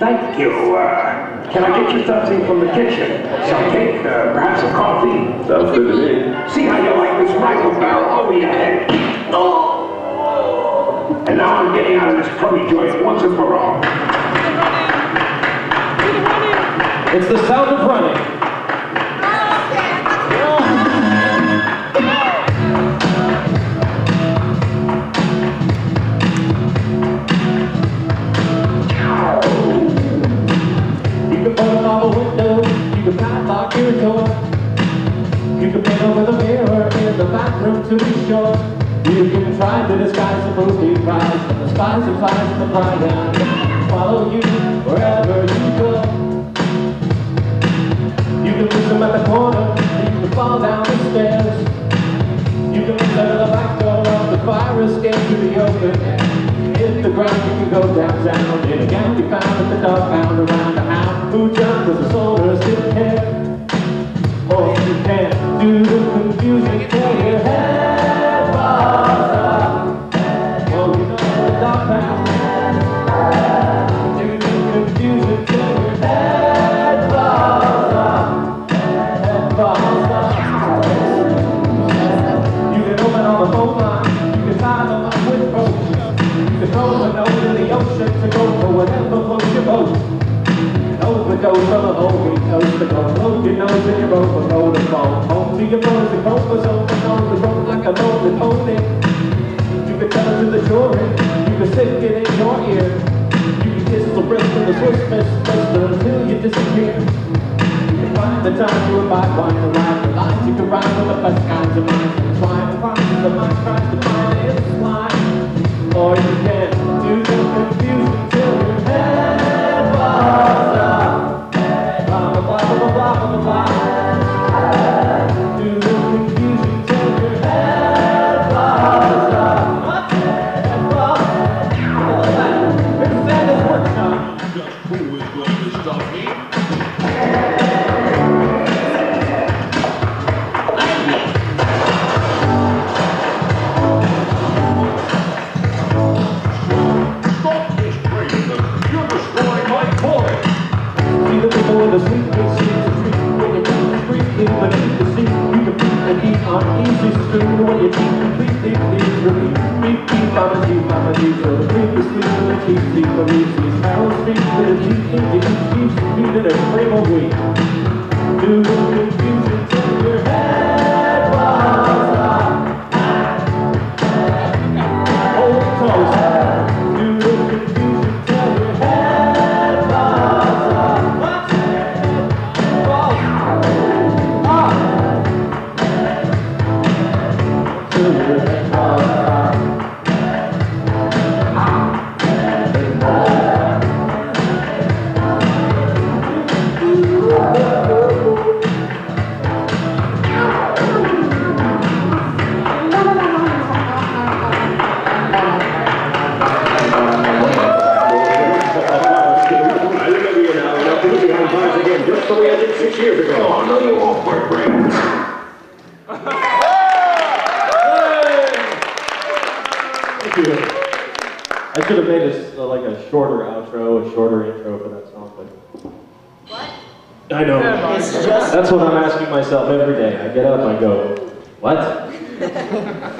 Thank you. Uh, can I get you something from the kitchen? Some cake, uh, perhaps some coffee? Sounds good to me. See how you like this rifle barrel over your head? Oh! And now I'm getting out of this crummy joint once and for all. It's the sound of running. Over the mirror in the bathroom to be sure. You can try to disguise the movie prize, but the spies flies and the pride and follow you wherever you go. You can lose them at the corner, you can fall down the stairs. You can enter the back door of the fire escape to the open. Hit the ground, you can go downtown. Overdose from a movie coast to go. Load your nose in your overcoat and phone. Home to your bones and and on the road like a lonely pony. You can tell it to the jury, you can stick it in your ear. You can kiss the wrist of the Swiss Miss until you disappear. You can find the time to abide, wine to ride the lines. You can ride with the best kinds of minds. On easy street. When you cheat, completely please repeat. Beep, beep, mama, deep, mama, deep. So the creep is sleep and the cheap, sleep, believe, sees. Carol Street, with a cheap, into each cheap, street in a frame of weed. Do the confusion did six years ago. Oh, no, you won't, Bert Brains. Thank you. I should have made a, s- uh, like a shorter outro, a shorter intro for that song, but. What? I know. That's what I'm asking myself every day. I get up, I go, what?